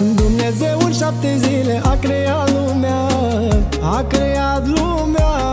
Dumnezeu în șapte zile a creat lumea A creat lumea.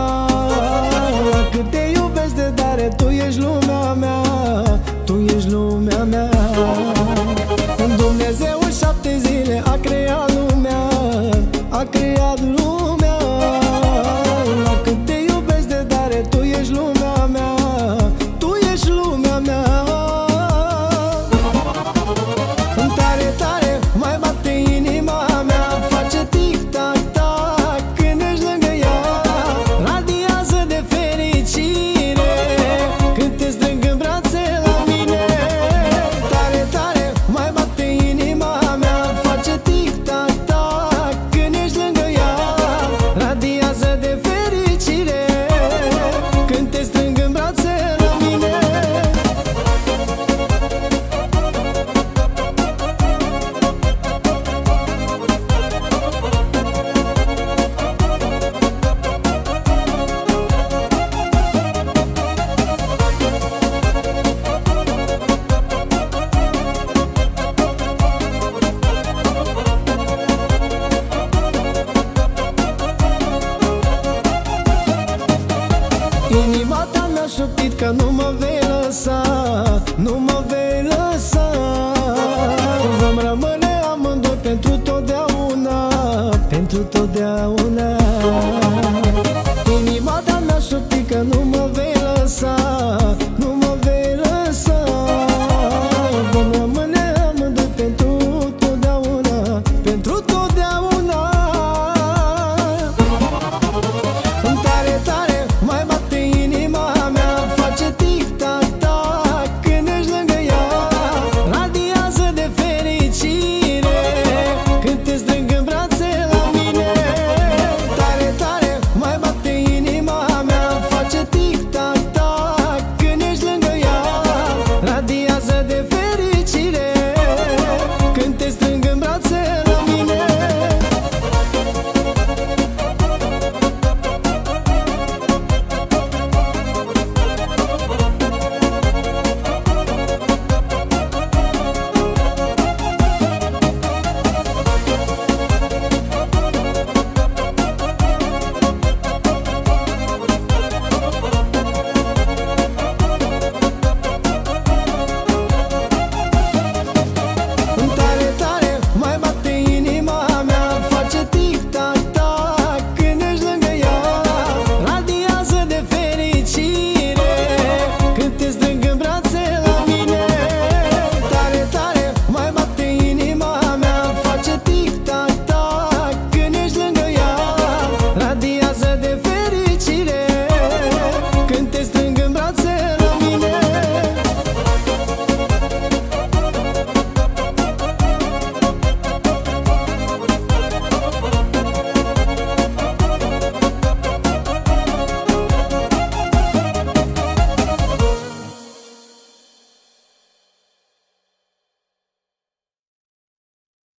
șoptit că nu mă vei lăsa Nu mă vei lăsa. Vom rămâne amândoi pentru totdeauna Pentru totdeauna.